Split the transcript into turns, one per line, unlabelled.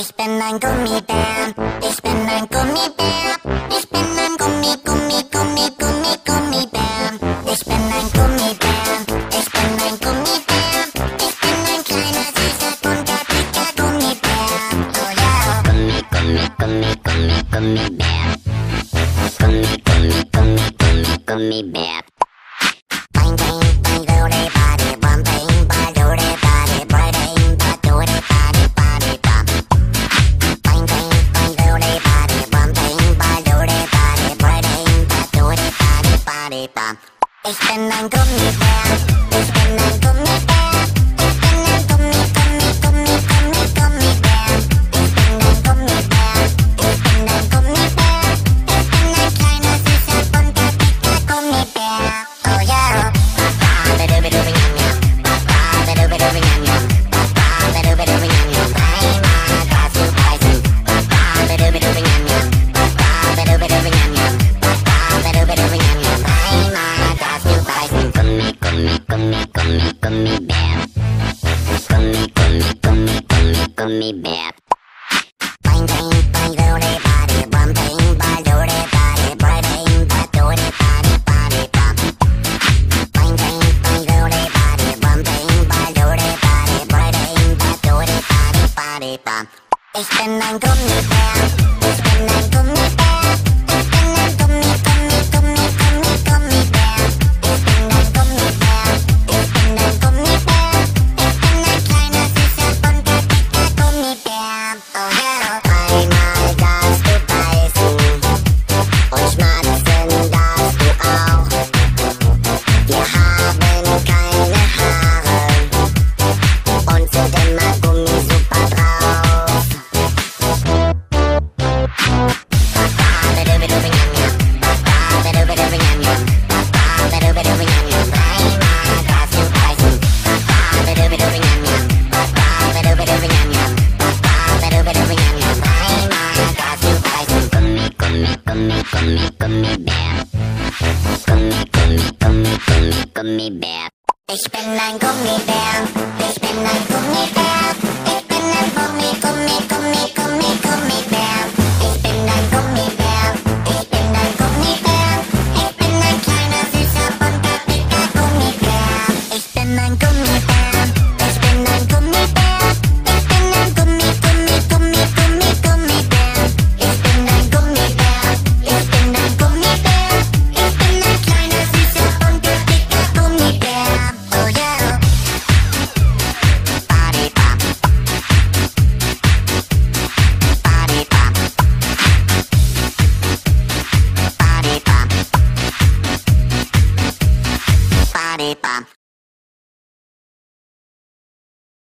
Ich bin ein Gummibär, ich bin ein Gummibär, ich bin ein Gummi, Gummi, Gummi, Gummi, Gummibär. Ich bin ein Gummibär, ich bin ein Gummibär, ich bin ein kleiner, süßer, bunter, dicker Gummibär. Oh yeah. Gummi, Gummi, Gummi, Gummi, Gummibär. Gummi, Gummi, Gummi, Gummi, Gummibär. Ich gummy bear. Gummibär, ich bin gummy bear. gummy bear. Gummy, gummy, gummy, gummy, gummy bear. Ich bin ein Gummibär, ich bin ein Gummibär. Gummi, Gummibär. Gummi, Gummi, Gummi, Gummi, Gummibär. Ich bin ein Gummibär. Ich bin ein Gummibär. ba-dee-bum.